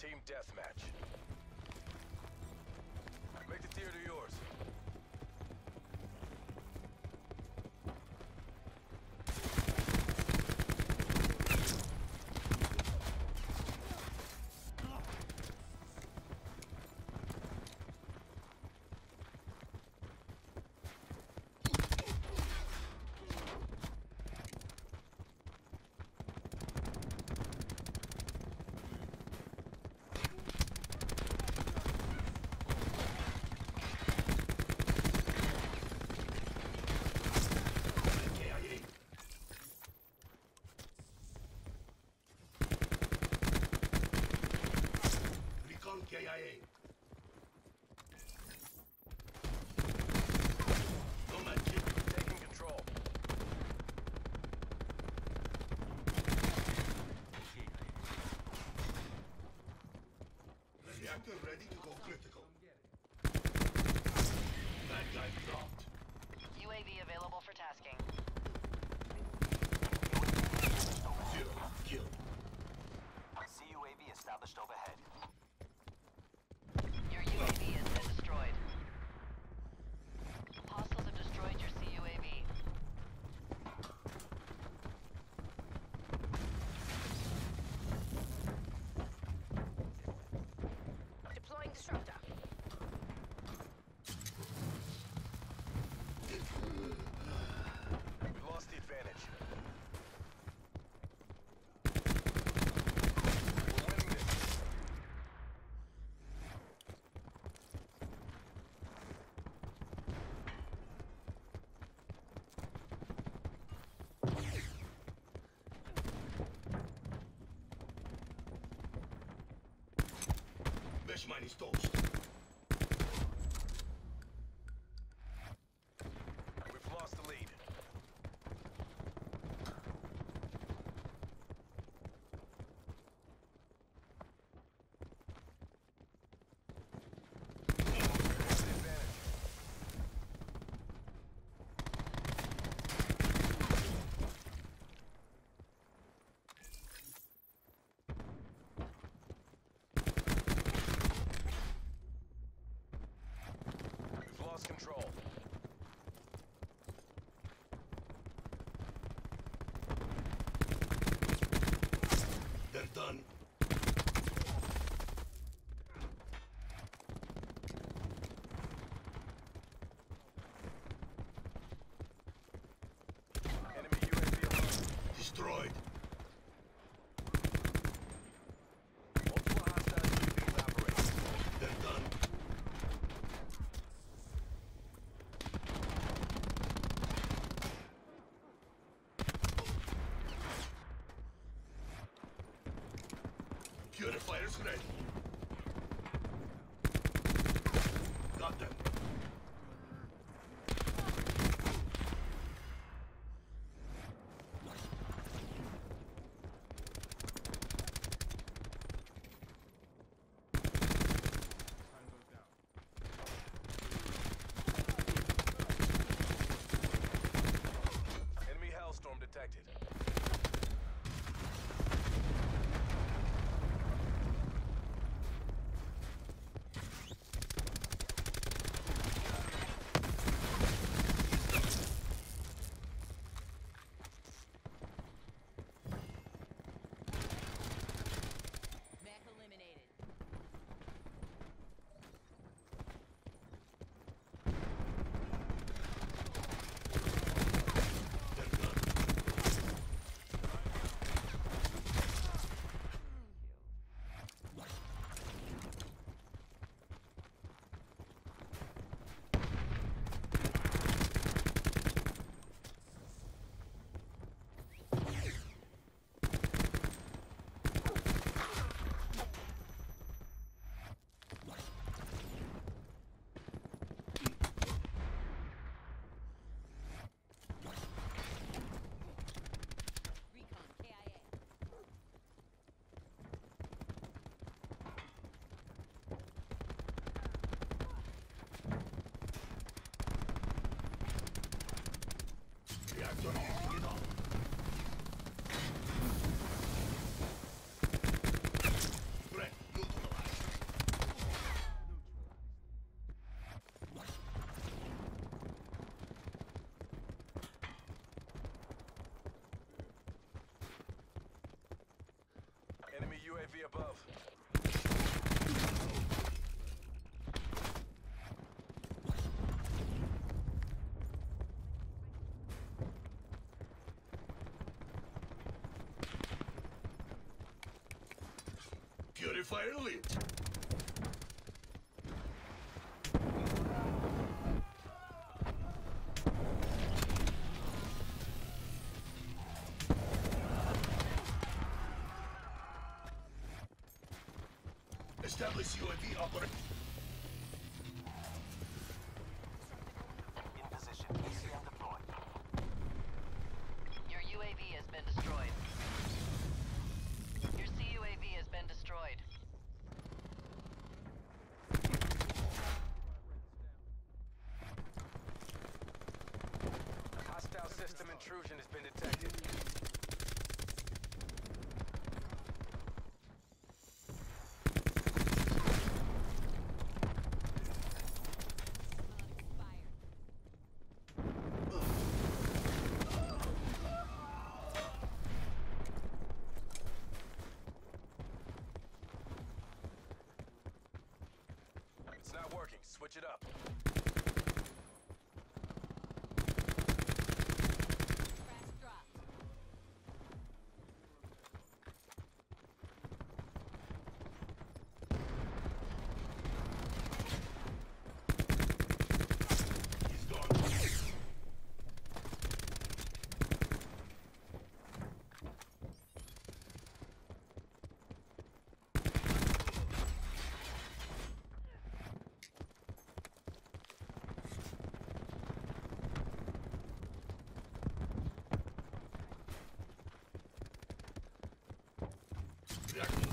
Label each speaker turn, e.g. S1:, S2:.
S1: Team deathmatch. Make the theater yours.
S2: Dropped.
S3: UAV available for tasking.
S2: Zero. Kill.
S4: CUAV established overhead.
S2: Mesh mine is toast. Done. Purifier's ready.
S4: fire lit. Establish UAV operation.
S2: Intrusion has been detected.
S4: Дякую.